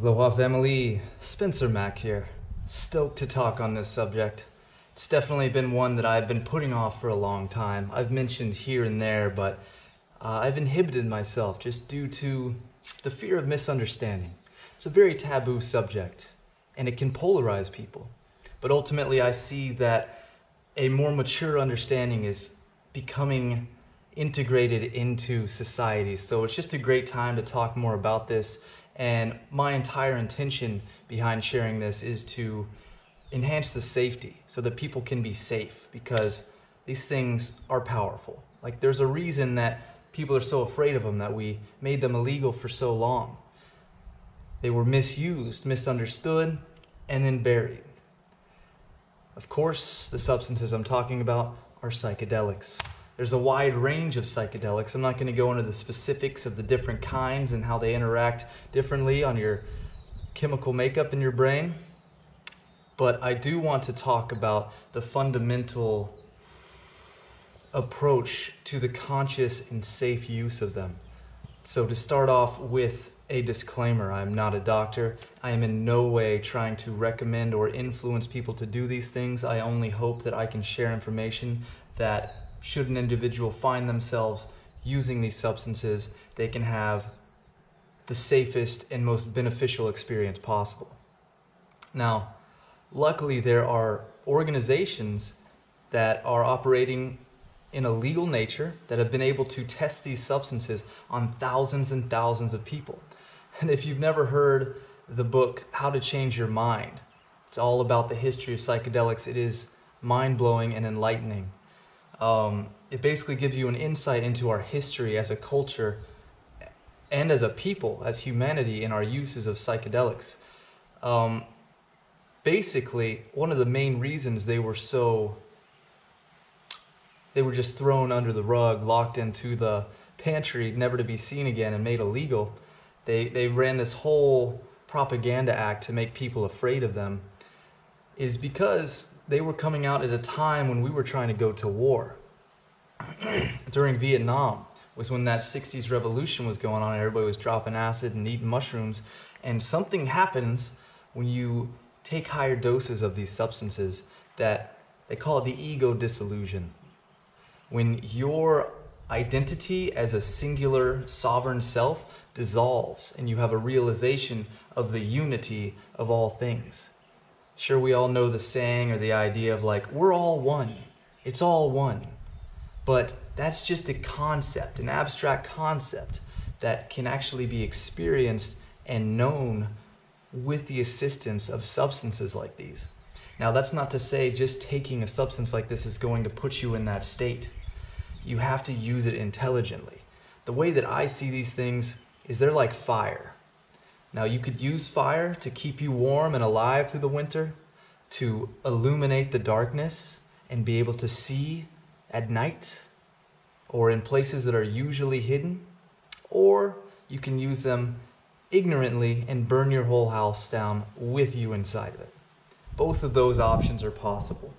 Aloha family, Spencer Mack here. Stoked to talk on this subject. It's definitely been one that I've been putting off for a long time. I've mentioned here and there, but uh, I've inhibited myself just due to the fear of misunderstanding. It's a very taboo subject, and it can polarize people. But ultimately, I see that a more mature understanding is becoming integrated into society. So it's just a great time to talk more about this. And my entire intention behind sharing this is to enhance the safety so that people can be safe because these things are powerful. Like there's a reason that people are so afraid of them that we made them illegal for so long. They were misused, misunderstood, and then buried. Of course, the substances I'm talking about are psychedelics. There's a wide range of psychedelics. I'm not going to go into the specifics of the different kinds and how they interact differently on your chemical makeup in your brain. But I do want to talk about the fundamental approach to the conscious and safe use of them. So, to start off with a disclaimer I am not a doctor. I am in no way trying to recommend or influence people to do these things. I only hope that I can share information that should an individual find themselves using these substances, they can have the safest and most beneficial experience possible. Now, luckily, there are organizations that are operating in a legal nature that have been able to test these substances on thousands and thousands of people. And if you've never heard the book How to Change Your Mind, it's all about the history of psychedelics. It is mind blowing and enlightening. Um, it basically gives you an insight into our history as a culture and as a people, as humanity, in our uses of psychedelics. Um, basically, one of the main reasons they were so they were just thrown under the rug, locked into the pantry, never to be seen again, and made illegal. They they ran this whole propaganda act to make people afraid of them. Is because they were coming out at a time when we were trying to go to war. During Vietnam was when that 60s revolution was going on. and Everybody was dropping acid and eating mushrooms. And something happens when you take higher doses of these substances that they call it the ego dissolution. When your identity as a singular sovereign self dissolves and you have a realization of the unity of all things. Sure, we all know the saying or the idea of like, we're all one. It's all one. But that's just a concept, an abstract concept that can actually be experienced and known with the assistance of substances like these. Now, that's not to say just taking a substance like this is going to put you in that state. You have to use it intelligently. The way that I see these things is they're like fire. Now, you could use fire to keep you warm and alive through the winter, to illuminate the darkness and be able to see at night or in places that are usually hidden, or you can use them ignorantly and burn your whole house down with you inside of it. Both of those options are possible.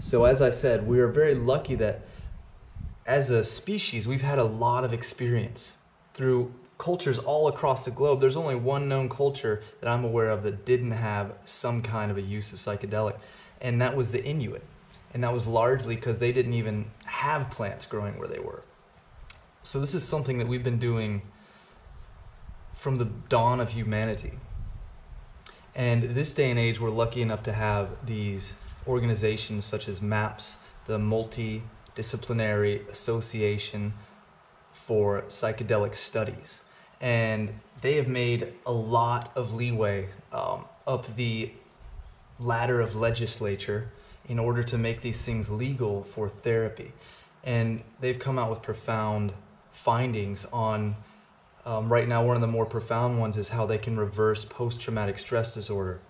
So, as I said, we are very lucky that as a species, we've had a lot of experience through cultures all across the globe, there's only one known culture that I'm aware of that didn't have some kind of a use of psychedelic, and that was the Inuit. And that was largely because they didn't even have plants growing where they were. So, this is something that we've been doing from the dawn of humanity. And this day and age, we're lucky enough to have these organizations such as MAPS, the Multidisciplinary Association for Psychedelic Studies and they have made a lot of leeway um, up the ladder of legislature in order to make these things legal for therapy. And they've come out with profound findings on, um, right now, one of the more profound ones is how they can reverse post traumatic stress disorder.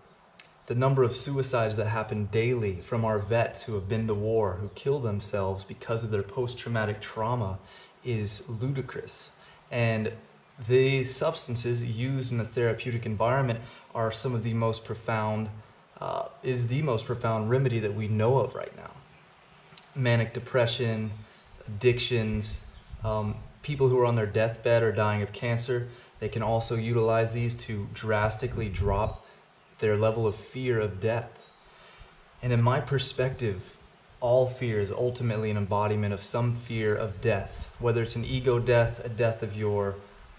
The number of suicides that happen daily from our vets who have been to war, who kill themselves because of their post traumatic trauma, is ludicrous. And the substances used in the therapeutic environment are some of the most profound, uh, is the most profound remedy that we know of right now. Manic depression, addictions, um, people who are on their deathbed or dying of cancer, They can also utilize these to drastically drop their level of fear of death. And in my perspective, all fear is ultimately an embodiment of some fear of death, whether it's an ego death, a death of your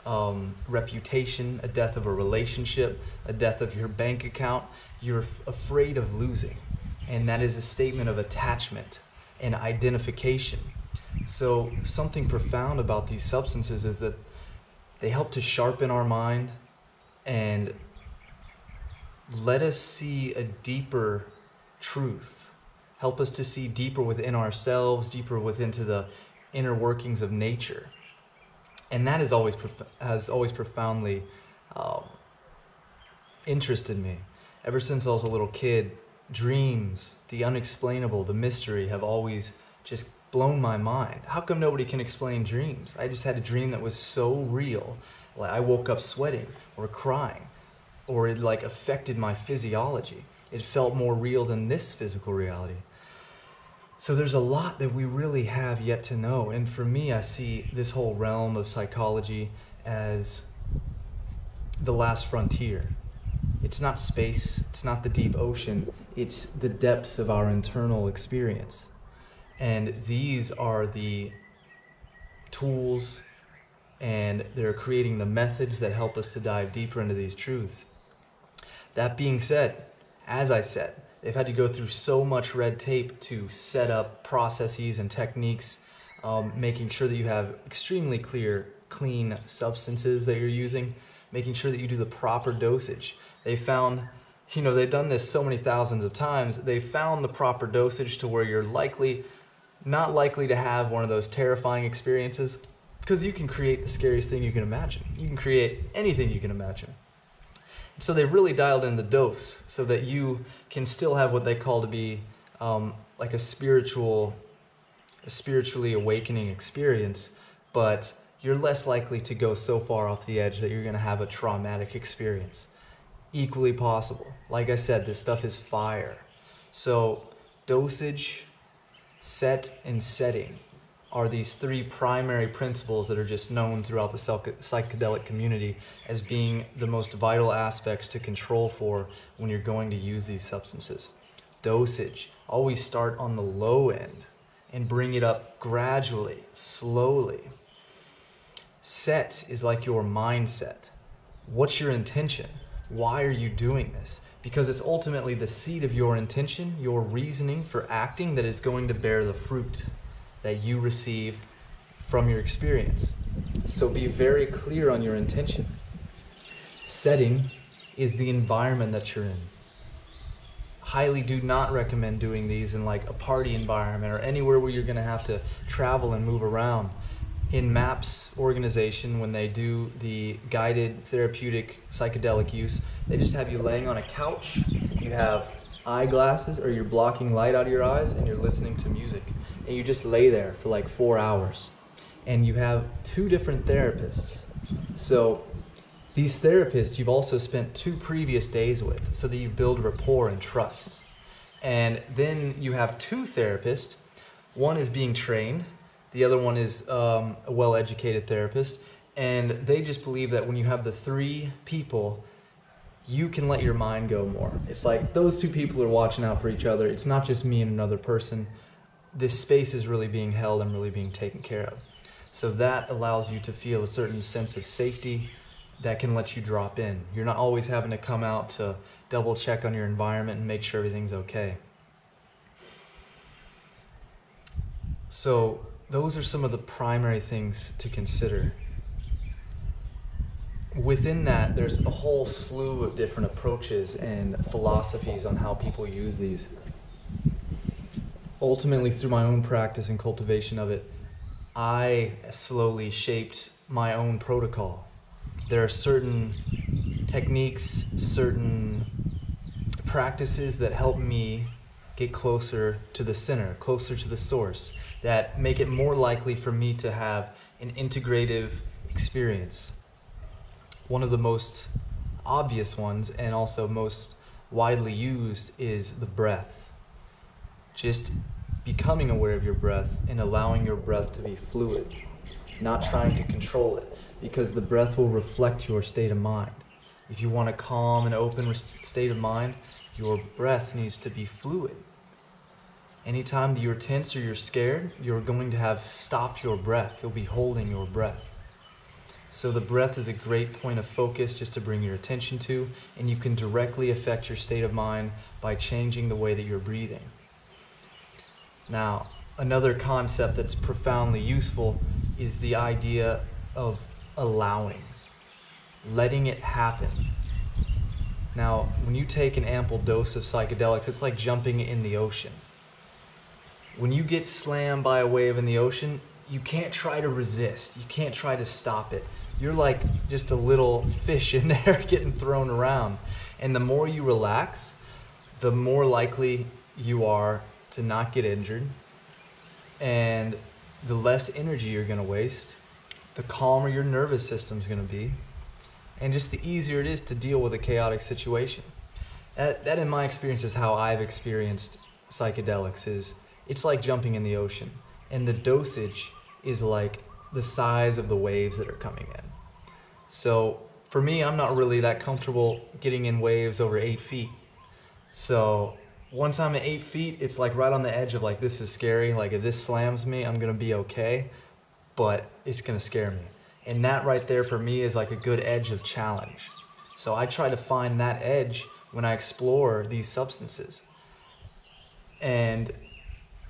um, reputation, a death of a relationship, a death of your bank account. You're afraid of losing. And that is a statement of attachment and identification. So, something profound about these substances is that they help to sharpen our mind and let us see a deeper truth. Help us to see deeper within ourselves, deeper within to the inner workings of nature. And that has always, has always profoundly um, interested me. Ever since I was a little kid, dreams, the unexplainable, the mystery have always just blown my mind. How come nobody can explain dreams? I just had a dream that was so real. Like I woke up sweating or crying, or it like affected my physiology. It felt more real than this physical reality. So there's a lot that we really have yet to know. And for me, I see this whole realm of psychology as the last frontier. It's not space, it's not the deep ocean, it's the depths of our internal experience. And these are the tools and they're creating the methods that help us to dive deeper into these truths. That being said, as I said, they've had to go through so much red tape to set up processes and techniques, um, making sure that you have extremely clear, clean substances that you're using, making sure that you do the proper dosage. They found, you know, they've done this so many thousands of times, they found the proper dosage to where you're likely not likely to have one of those terrifying experiences because you can create the scariest thing you can imagine. You can create anything you can imagine. So they've really dialed in the dose so that you can still have what they call to be um, like a spiritual, a spiritually awakening experience, but you're less likely to go so far off the edge that you're going to have a traumatic experience. Equally possible. Like I said, this stuff is fire. So dosage set and setting are these three primary principles that are just known throughout the psychedelic community as being the most vital aspects to control for when you're going to use these substances. Dosage, always start on the low end and bring it up gradually, slowly. Set is like your mindset. What's your intention? Why are you doing this? because it's ultimately the seed of your intention, your reasoning for acting that is going to bear the fruit that you receive from your experience. So be very clear on your intention. Setting is the environment that you're in. Highly do not recommend doing these in like a party environment or anywhere where you're going to have to travel and move around in MAPS organization, when they do the guided therapeutic psychedelic use, they just have you laying on a couch. You have eyeglasses, or you're blocking light out of your eyes, and you're listening to music. And you just lay there for like four hours. And you have two different therapists. So these therapists you've also spent two previous days with, so that you build rapport and trust. And then you have two therapists. One is being trained the other one is um, a well educated therapist. And they just believe that when you have the three people, you can let your mind go more. It's like those two people are watching out for each other. It's not just me and another person. This space is really being held and really being taken care of. So that allows you to feel a certain sense of safety that can let you drop in. You're not always having to come out to double check on your environment and make sure everything's okay. So those are some of the primary things to consider. Within that, there's a whole slew of different approaches and philosophies on how people use these. Ultimately, through my own practice and cultivation of it, I slowly shaped my own protocol. There are certain techniques, certain practices that help me get closer to the center, closer to the source that make it more likely for me to have an integrative experience. One of the most obvious ones and also most widely used is the breath. Just becoming aware of your breath and allowing your breath to be fluid. not trying to control it, because the breath will reflect your state of mind. If you want a calm and open state of mind, your breath needs to be fluid. Anytime that you're tense or you're scared, you're going to have stopped your breath. You'll be holding your breath. So the breath is a great point of focus just to bring your attention to, and you can directly affect your state of mind by changing the way that you're breathing. Now, another concept that's profoundly useful is the idea of allowing, letting it happen. Now, when you take an ample dose of psychedelics, it's like jumping in the ocean. When you get slammed by a wave in the ocean, you can't try to resist. You can't try to stop it. You're like just a little fish in there getting thrown around. And the more you relax, the more likely you are to not get injured. And the less energy you're going to waste, the calmer your nervous system's going to be, and just the easier it is to deal with a chaotic situation. That, that in my experience is how I've experienced psychedelics is it's like jumping in the ocean and the dosage is like the size of the waves that are coming in. So for me, I'm not really that comfortable getting in waves over eight feet. So once I'm at eight feet, it's like right on the edge of like, this is scary. Like if this slams me, I'm gonna be okay, but it's gonna scare me. And that right there for me is like a good edge of challenge. So I try to find that edge when I explore these substances. And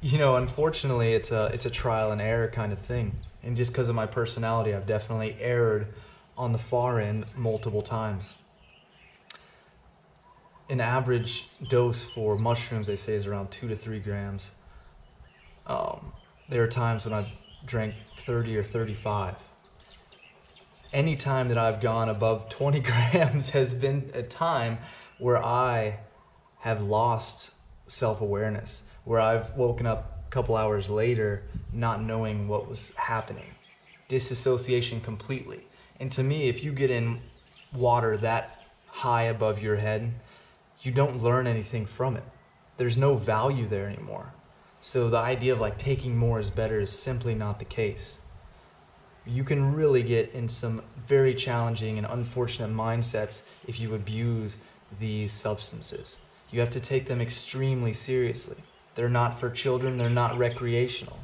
you know, unfortunately, it's a it's a trial and error kind of thing. And just because of my personality, I've definitely erred on the far end multiple times an average dose for mushrooms, they say, is around two to three grams. Um, there are times when I drank 30 or 35. Any time that I've gone above 20 grams has been a time where I have lost self awareness, where I've woken up a couple hours later not knowing what was happening. Disassociation completely. And to me, if you get in water that high above your head, you don't learn anything from it. There's no value there anymore. So the idea of like taking more is better is simply not the case. You can really get in some very challenging and unfortunate mindsets if you abuse these substances. You have to take them extremely seriously. They're not for children, they're not recreational.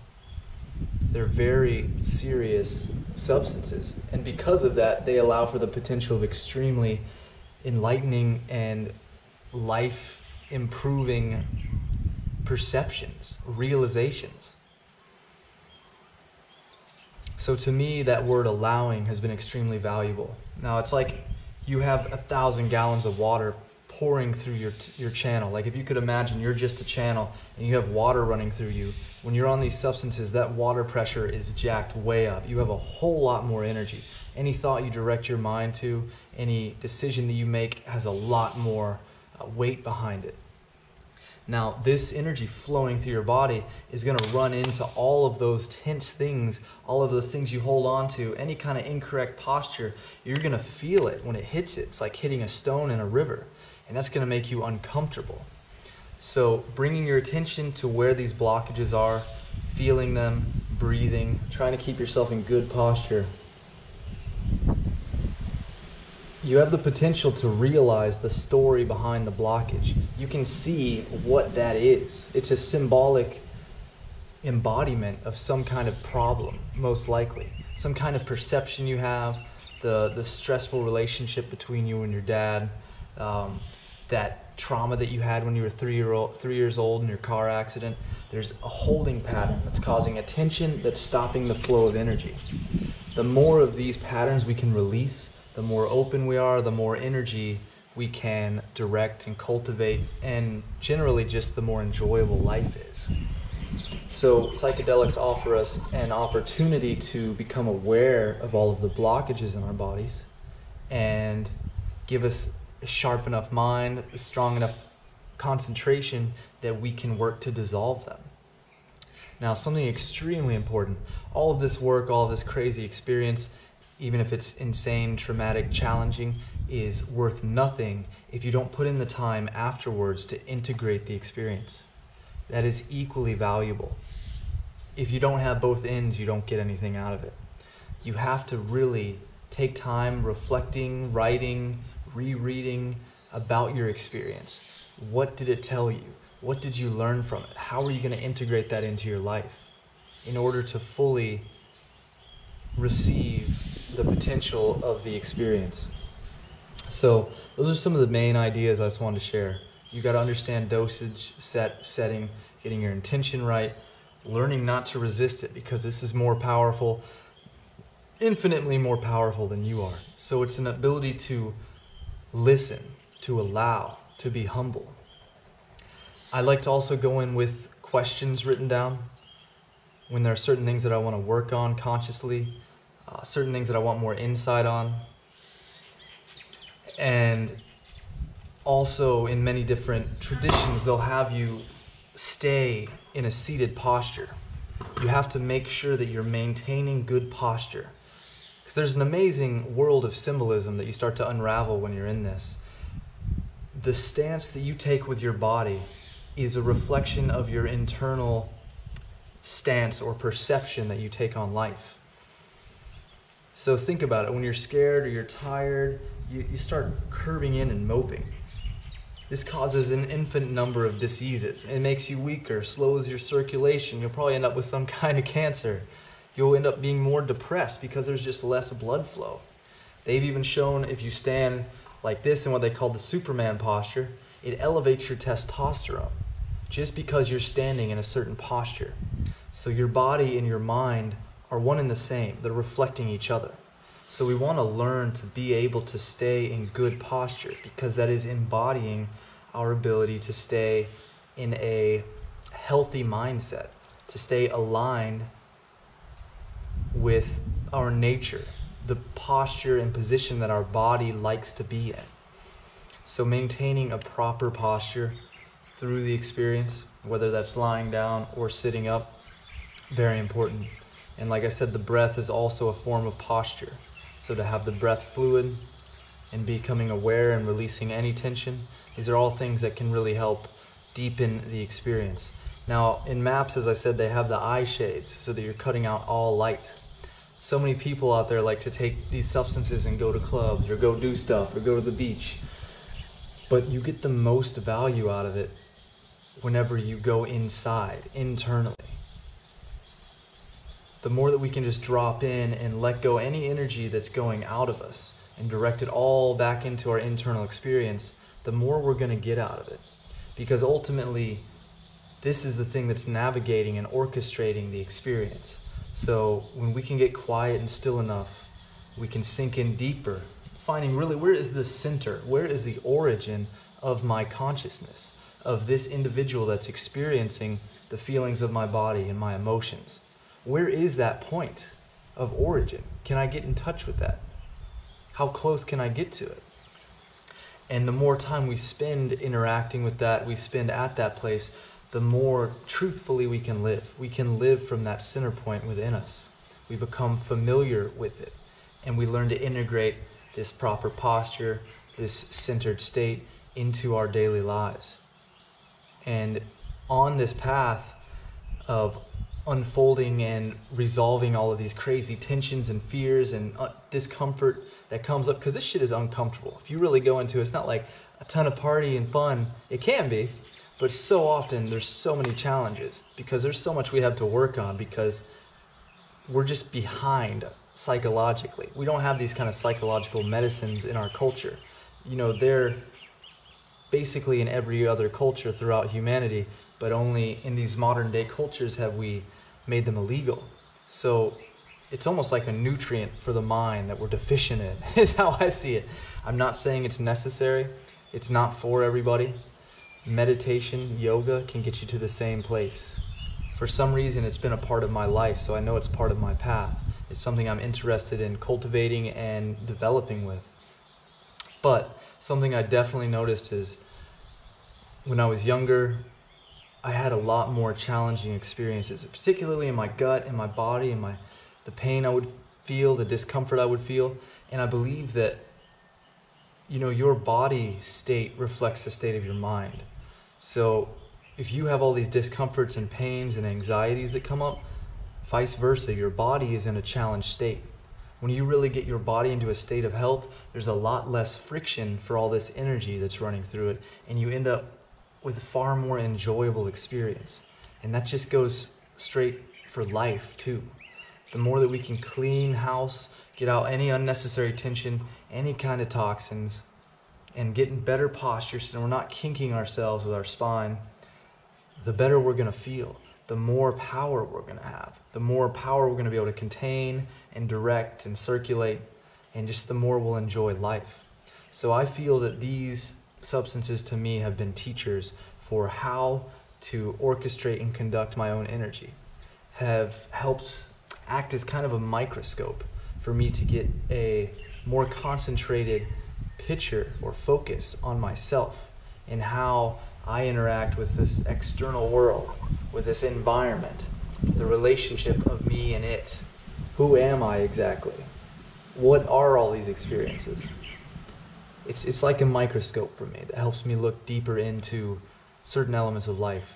They're very serious substances. And because of that, they allow for the potential of extremely enlightening and life improving perceptions, realizations. So to me, that word allowing has been extremely valuable. Now it's like you have a thousand gallons of water pouring through your, your channel. Like if you could imagine you're just a channel and you have water running through you. When you're on these substances, that water pressure is jacked way up. You have a whole lot more energy. Any thought you direct your mind to, any decision that you make has a lot more weight behind it. Now, this energy flowing through your body is going to run into all of those tense things, all of those things you hold on to, any kind of incorrect posture. You're going to feel it when it hits it. It's like hitting a stone in a river, and that's going to make you uncomfortable. So, bringing your attention to where these blockages are, feeling them, breathing, trying to keep yourself in good posture you have the potential to realize the story behind the blockage. You can see what that is. It's a symbolic embodiment of some kind of problem, most likely. Some kind of perception you have, the, the stressful relationship between you and your dad, um, that trauma that you had when you were three, year old, three years old in your car accident. There's a holding pattern that's causing a tension that's stopping the flow of energy. The more of these patterns we can release, the more open we are, the more energy we can direct and cultivate, and generally just the more enjoyable life is. So, psychedelics offer us an opportunity to become aware of all of the blockages in our bodies and give us a sharp enough mind, a strong enough concentration that we can work to dissolve them. Now, something extremely important all of this work, all of this crazy experience, even if it's insane, traumatic, challenging, is worth nothing if you don't put in the time afterwards to integrate the experience. That is equally valuable. If you don't have both ends, you don't get anything out of it. you have to really take time reflecting, writing, rereading about your experience. What did it tell you? What did you learn from it? How are you going to integrate that into your life in order to fully receive the potential of the experience? So, those are some of the main ideas I just wanted to share. You got to understand dosage, set, setting, getting your intention right, learning not to resist it because this is more powerful, infinitely more powerful than you are. So, it's an ability to listen, to allow, to be humble. I like to also go in with questions written down when there are certain things that I want to work on consciously, uh, certain things that I want more insight on. And also, in many different traditions, they'll have you stay in a seated posture. You have to make sure that you're maintaining good posture. Because there's an amazing world of symbolism that you start to unravel when you're in this. The stance that you take with your body is a reflection of your internal stance or perception that you take on life. So think about it. When you're scared or you're tired, you, you start curving in and moping. This causes an infinite number of diseases. It makes you weaker, slows your circulation. You'll probably end up with some kind of cancer. You'll end up being more depressed because there's just less blood flow. They've even shown if you stand like this in what they call the Superman posture, it elevates your testosterone just because you're standing in a certain posture. So your body and your mind are one and the same, they're reflecting each other. So we want to learn to be able to stay in good posture because that is embodying our ability to stay in a healthy mindset, to stay aligned with our nature, the posture and position that our body likes to be in. So maintaining a proper posture through the experience, whether that's lying down or sitting up, very important. And like I said, the breath is also a form of posture. So to have the breath fluid and becoming aware and releasing any tension, these are all things that can really help deepen the experience. Now, in MAPS, as I said, they have the eye shades so that you're cutting out all light. So many people out there like to take these substances and go to clubs or go do stuff or go to the beach. But you get the most value out of it whenever you go inside, internally. The more that we can just drop in and let go any energy that's going out of us and direct it all back into our internal experience, the more we're going to get out of it. Because ultimately, this is the thing that's navigating and orchestrating the experience. So when we can get quiet and still enough, we can sink in deeper, finding really where is the center, where is the origin of my consciousness of this individual that's experiencing the feelings of my body and my emotions. Where is that point of origin? Can I get in touch with that? How close can I get to it? And the more time we spend interacting with that, we spend at that place, the more truthfully we can live. We can live from that center point within us. We become familiar with it and we learn to integrate this proper posture, this centered state into our daily lives. And on this path of unfolding and resolving all of these crazy tensions and fears and uh, discomfort that comes up, because this shit is uncomfortable. If you really go into it, it's not like a ton of party and fun. It can be, but so often there's so many challenges because there's so much we have to work on because we're just behind psychologically. We don't have these kind of psychological medicines in our culture. You know, they're basically in every other culture throughout humanity, but only in these modern day cultures have we made them illegal. So it's almost like a nutrient for the mind that we're deficient in, is how I see it. I'm not saying it's necessary, it's not for everybody. Meditation, yoga can get you to the same place. For some reason, it's been a part of my life, so I know it's part of my path. It's something I'm interested in cultivating and developing with. But something I definitely noticed is when I was younger, I had a lot more challenging experiences, particularly in my gut, in my body, in my the pain I would feel, the discomfort I would feel, and I believe that you know your body state reflects the state of your mind. So if you have all these discomforts and pains and anxieties that come up, vice versa, your body is in a challenged state. When you really get your body into a state of health, there's a lot less friction for all this energy that's running through it, and you end up with a far more enjoyable experience. And that just goes straight for life, too. The more that we can clean house, get out any unnecessary tension, any kind of toxins, and get in better posture so we're not kinking ourselves with our spine, the better we're going to feel, the more power we're going to have, the more power we're going to be able to contain and direct and circulate, and just the more we'll enjoy life. So I feel that these substances to me have been teachers for how to orchestrate and conduct my own energy, have helped act as kind of a microscope for me to get a more concentrated picture or focus on myself and how I interact with this external world, with this environment, the relationship of me and it. Who am I exactly? What are all these experiences? It's, it's like a microscope for me that helps me look deeper into certain elements of life.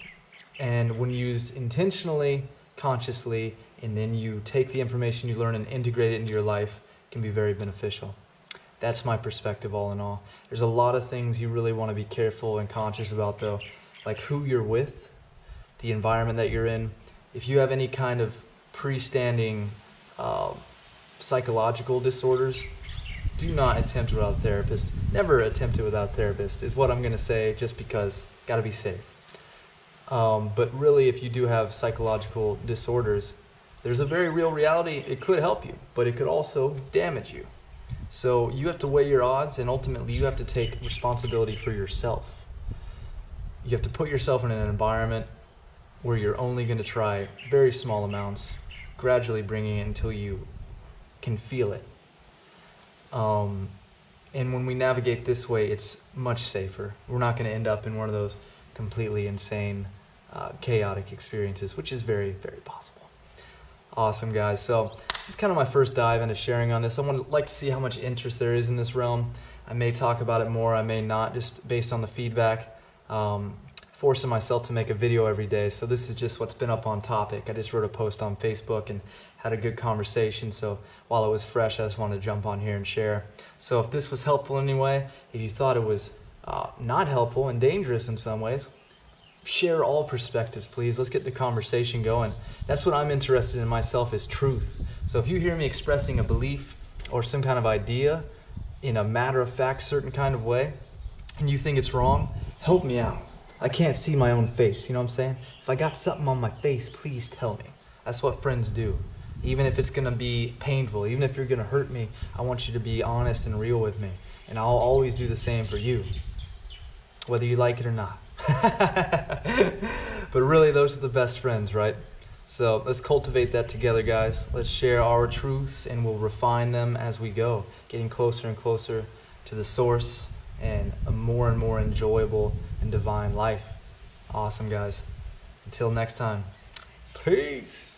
And when used intentionally, consciously, and then you take the information you learn and integrate it into your life, can be very beneficial. That's my perspective, all in all. There's a lot of things you really want to be careful and conscious about, though, like who you're with, the environment that you're in. If you have any kind of pre-standing uh, psychological disorders, do not attempt without a therapist. Never attempt it without a therapist, is what I'm going to say, just because, got to be safe. Um, but really, if you do have psychological disorders, there's a very real reality. It could help you, but it could also damage you. So you have to weigh your odds, and ultimately, you have to take responsibility for yourself. You have to put yourself in an environment where you're only going to try very small amounts, gradually bringing it until you can feel it. Um, and when we navigate this way, it's much safer. We're not going to end up in one of those completely insane, uh, chaotic experiences, which is very, very possible. Awesome, guys. So this is kind of my first dive into sharing on this. I would like to see how much interest there is in this realm. I may talk about it more, I may not, just based on the feedback. Um, forcing myself to make a video every day, so this is just what's been up on topic. I just wrote a post on Facebook and had a good conversation, so while it was fresh, I just wanted to jump on here and share. So if this was helpful in any way, if you thought it was uh, not helpful and dangerous in some ways, share all perspectives, please. Let's get the conversation going. That's what I'm interested in myself is truth. So if you hear me expressing a belief or some kind of idea in a matter of fact, certain kind of way, and you think it's wrong, help me out. I can't see my own face, you know what I'm saying? If I got something on my face, please tell me. That's what friends do. Even if it's gonna be painful, even if you're gonna hurt me, I want you to be honest and real with me. And I'll always do the same for you, whether you like it or not. but really, those are the best friends, right? So let's cultivate that together, guys. Let's share our truths and we'll refine them as we go, getting closer and closer to the source and a more and more enjoyable and divine life. Awesome, guys. Until next time, peace.